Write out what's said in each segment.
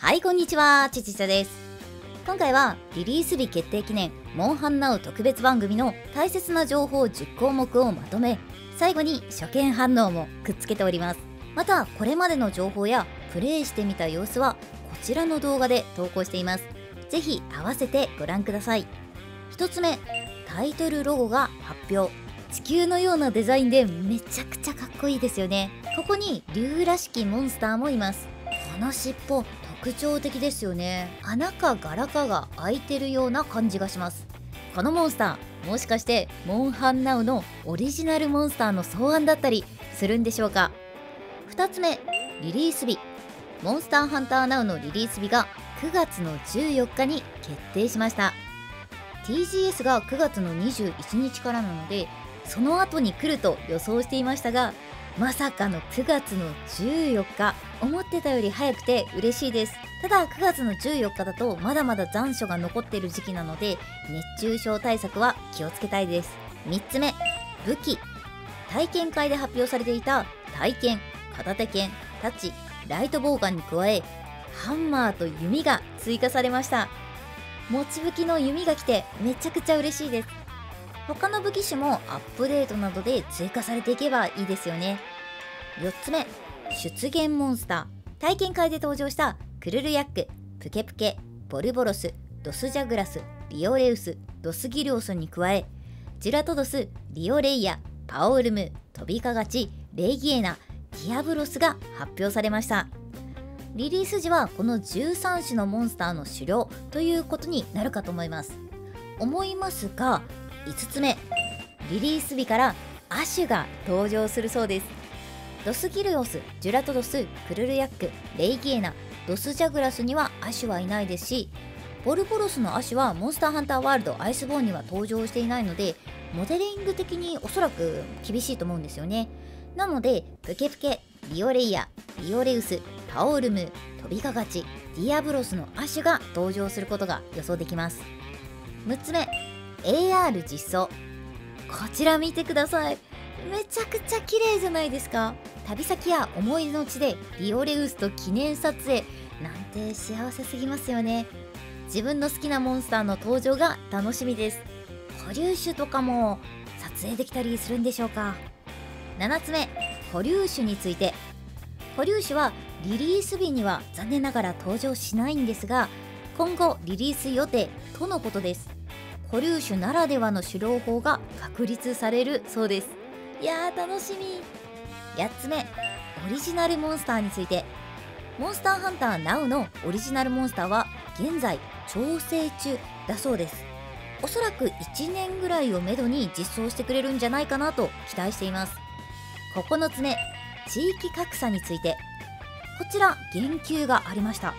はいこんにちはちちちゃです。今回はリリース日決定記念モンハンナウ特別番組の大切な情報10項目をまとめ最後に初見反応もくっつけております。またこれまでの情報やプレイしてみた様子はこちらの動画で投稿しています。ぜひ合わせてご覧ください。1つ目タイトルロゴが発表。地球のようなデザインでめちゃくちゃかっこいいですよね。ここに竜らしきモンスターもいます。この尻尾特徴的ですよね。穴か柄かが開いてるような感じがします。このモンスターもしかしてモンハンナウのオリジナルモンスターの草案だったりするんでしょうか？2つ目リリース日。モンスターハンターナウのリリース日が9月の14日に決定しました。TGS が9月の21日からなのでその後に来ると予想していましたがまさかの9月の14日。思ってたより早くて嬉しいです。ただ9月の14日だとまだまだ残暑が残っている時期なので熱中症対策は気をつけたいです。3つ目武器。体験会で発表されていた体験片手剣タッチライトボウガンに加えハンマーと弓が追加されました。持ち武器の弓が来てめちゃくちゃ嬉しいです。他の武器種もアップデートなどで追加されていけばいいですよね。4つ目出現モンスター。体験会で登場したクルルヤックプケプケボルボロスドスジャグラスリオレウスドスギルオスに加えジュラトドスリオレイアパオウルムートビカガチレイギエナディアブロスが発表されました。リリース時はこの13種のモンスターの狩猟ということになるかと思います。思いますが5つ目リリース日からアシュが登場するそうです。ドスギルオスジュラトドスクルルヤックレイギエナドスジャグラスにはアシュはいないですしボルボロスのアシュはモンスターハンターワールドアイスボーンには登場していないのでモデリング的におそらく厳しいと思うんですよね。なのでプケプケリオレイアリオレウスパオウルムートビカガチディアブロスのアシュが登場することが予想できます。6つ目 AR 実装。こちら見てください。めちゃくちゃ綺麗じゃないですか。旅先や思い出の地でリオレウスと記念撮影なんて幸せすぎますよね。自分の好きなモンスターの登場が楽しみです。保留種とかも撮影できたりするんでしょうか。7つ目保留種について。保留種はリリース日には残念ながら登場しないんですが今後リリース予定とのことです。保留種ならではの狩猟法が確立されるそうです。いやー楽しみ。8つ目オリジナルモンスターについてモンスターハンター NOW のオリジナルモンスターは現在調整中だそうです。おそらく1年ぐらいをめどに実装してくれるんじゃないかなと期待しています。9つ目地域格差について。こちら言及がありました。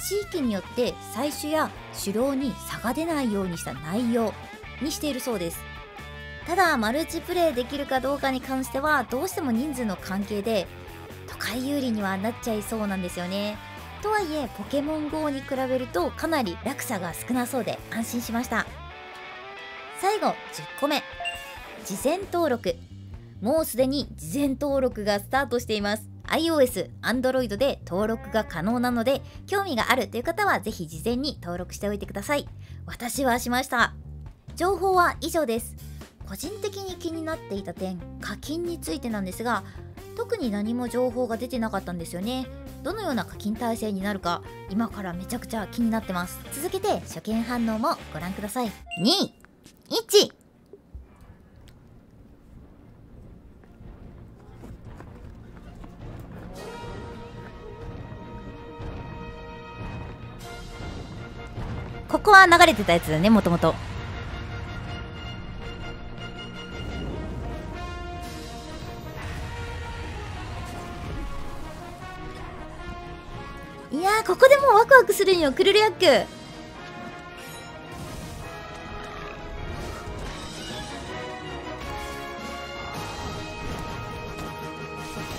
地域によって採取や狩猟に差が出ないようにした内容にしているそうです。ただマルチプレイできるかどうかに関してはどうしても人数の関係で都会有利にはなっちゃいそうなんですよね。とはいえポケモン GO に比べるとかなり落差が少なそうで安心しました。最後10個目。事前登録。もうすでに事前登録がスタートしています。iOS、Android で登録が可能なので興味があるという方はぜひ事前に登録しておいてください。私はしました。情報は以上です。個人的に気になっていた点課金についてなんですが特に何も情報が出てなかったんですよね。どのような課金体制になるか今からめちゃくちゃ気になってます。続けて初見反応もご覧ください。21ここは流れてたやつだねもともと。いやここでもうワクワクするんよ。クルルヤック。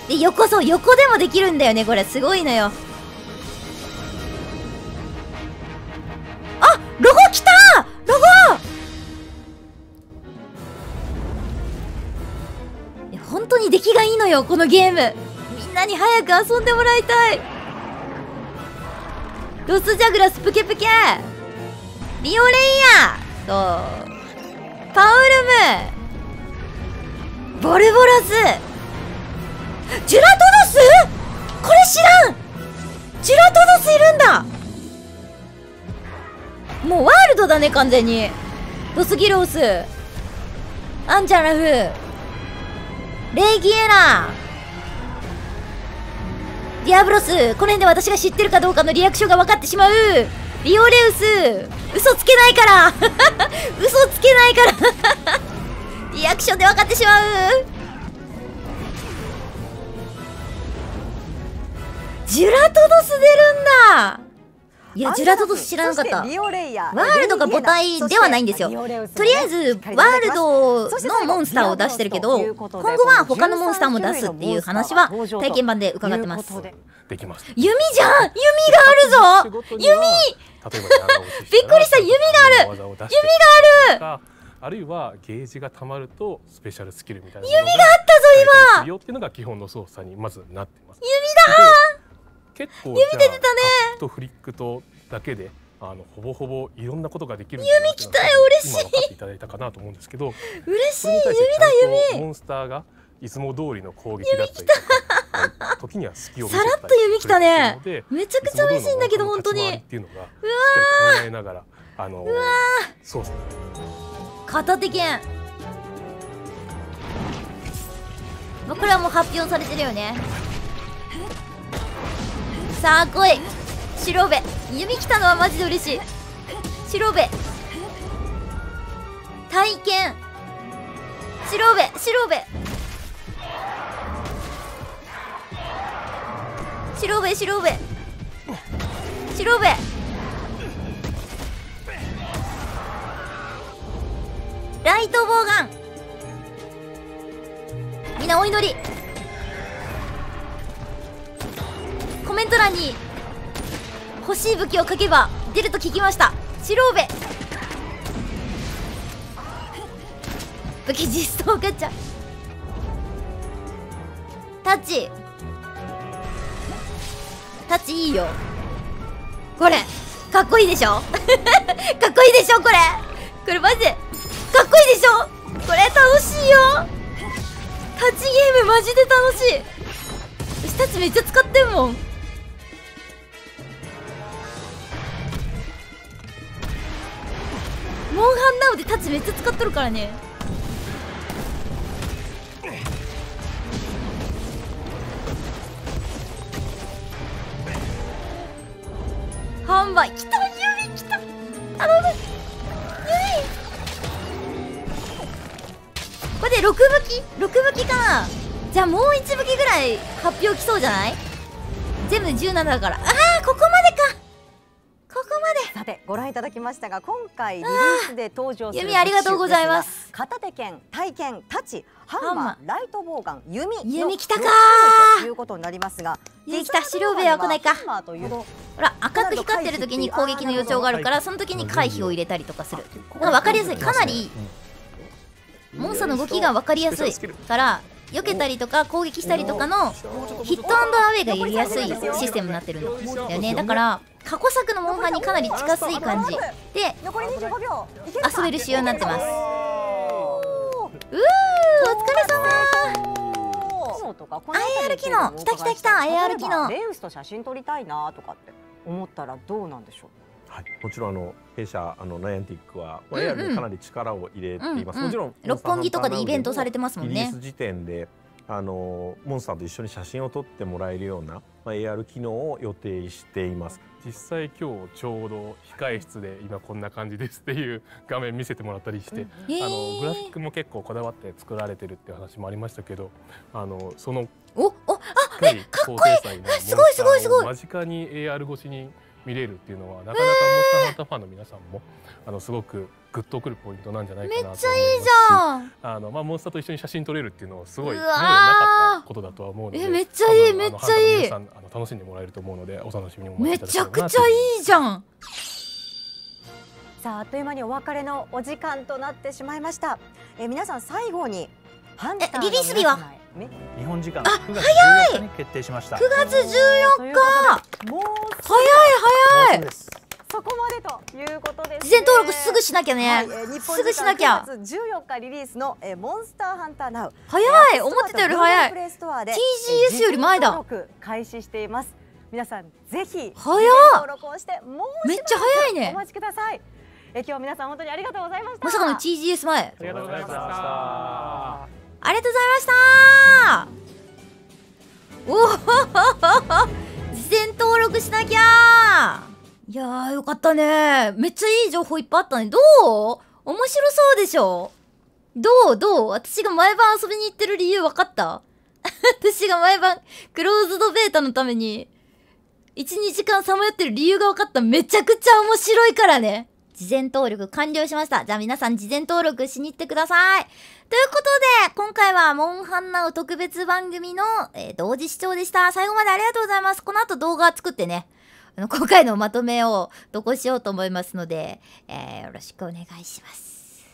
で横そう横でもできるんだよねこれ。すごいのよ。あロゴ来た！ロゴ！いや本当に出来がいいのよこのゲーム。みんなに早く遊んでもらいたい。ロスジャグラスプケプケ。リオレイヤそう。パウルム。ボルボロス。ジュラトドス？これ知らん。ジュラトドスいるんだ。もうワールドだね完全に。ロスギロース。アンジャナフ。レイギエナ。ディアブロスこの辺で私が知ってるかどうかのリアクションが分かってしまう。リオレウス嘘つけないから。嘘つけないから。リアクションで分かってしまう。ジュラトドス出るんだ。いやジュラトドス知らなかった。ワールドが母体ではないんですよ。とりあえずワールドのモンスターを出してるけど今後は他のモンスターも出すっていう話は体験版で伺ってます。できます。弓じゃん！弓があるぞ！弓！びっくりした。弓がある！弓がある。ある！いはゲージがたまるとスペシャルスキルみたいな弓があったぞ今！っていうのが基本の操作にまずなってます。弓だ結構弓出てたね。とフリックとだけであのほぼほぼいろんなことができる弓来たよ嬉しい。今分かっていただいたかなと思うんですけど嬉しい弓だ弓。モンスターがいつも通りの攻撃だったりとか時には隙をさらっと弓来たね。めちゃくちゃ嬉しいんだけど本当に。っていうのがしっかり考えながらあのそうですね。片手剣。これはもう発表されてるよねさあ来い。白部弓来たのはマジで嬉しい。白部体験。白部白部白部白部白部ライトボウガン。みんなお祈り。メント欄に欲しい武器を書けば出ると聞きました。白帯武器実装ガチャ。タッチ。タッチいいよ。これかっこいいでしょ？かっこいいでしょこれ。これマジで。かっこいいでしょ？これ楽しいよ。タッチゲームマジで楽しい。私タッチめっちゃ使ってんもん。モンハンナウでタッチめっちゃ使っとるからね。販売来た指来た。頼む。これで6武器？6武器かな。じゃあもう1武器ぐらい発表きそうじゃない？全部17だから。ああここまでご覧いただきましたが今回リリースで登場する弓ありがとうございます。片手剣体剣太刀ハンマーライトボウガン弓弓きたかということになりますができた白部は来ないか。ほら赤く光ってる時に攻撃の予兆があるからその時に回避を入れたりとかする。分かりやすい。かなりモンスターの動きが分かりやすいから避けたりとか攻撃したりとかのヒットアンドアウェイがやりやすいシステムになってるんだよね。だから過去作のモンハンにかなり近しい感じで遊べる仕様になってます。うーお疲れ様。IR 機能。来た来た来た。IR 機能。レウスと写真撮りたいなとかって思ったらどうなんでしょう？はい、もちろんあの弊社あのナイアンティックは、まあ、にかなり力を入れています、もちろん六本木とかでイベントされてますもんね。リリース時点であのモンスターと一緒に写真を撮ってもらえるような、まあ、AR 機能を予定しています。実際今日ちょうど控室で今こんな感じですっていう画面見せてもらったりして、うんあのグラフィックも結構こだわって作られてるって話もありましたけどあのそのおおあえかっこいい。すごいすごいすごい。間近に AR 越しに見れるっていうのはなかなかモンスターハンターファンの皆さんもあのすごくグッとくるポイントなんじゃないかなと思いますしめっちゃいいじゃん。あの、まあ、モンスターと一緒に写真撮れるっていうのはすごい今までなかったことだとは思うのでえめっちゃいい。めっちゃいいあの楽しんでもらえると思うのでお楽しみに。おめちゃくちゃいいじゃんさああっという間にお別れのお時間となってしまいました。え皆さん最後にハンターリリース日は？日本時間あ9月14日に決定しました。9月14日。もう早い早い。そこまでということです、ね、事前登録すぐしなきゃね、はいえー日本すぐしなきゃ。9月14日リリースの、えー、モンスターハンターナウ。早い思ってたより早い。プレイストアで TGS より前だ。登録開始しています。皆さんぜひ早登録をしてもうめっちゃ早いおね待ちください。えー今日は皆さん本当にありがとうございました。まさかの TGS 前。ありがとうございましたありがとうございました。おお事前登録しなきゃ。いやーよかったね。めっちゃいい情報いっぱいあったね。どう？面白そうでしょ？どう？どう？私が毎晩遊びに行ってる理由分かった？私が毎晩クローズドベータのために。12時間さまよってる理由が分かった。めちゃくちゃ面白いからね。事前登録完了しました。じゃあ皆さん事前登録しに行ってください。ということで今回はモンハンナウ特別番組の、えー同時視聴でした。最後までありがとうございます。この後動画作ってね。あの今回のまとめを残しようと思いますので、えーよろしくお願いします。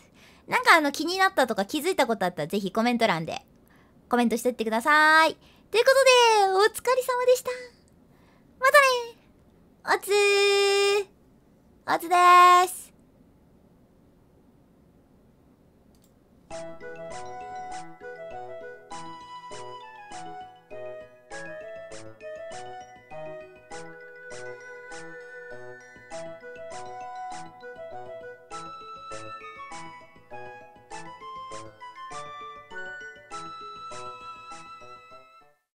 なんかあの気になったとか気づいたことあったらぜひコメント欄でコメントしてってください。ということでお疲れ様でした。またねおつー。おつでーす。Thank you.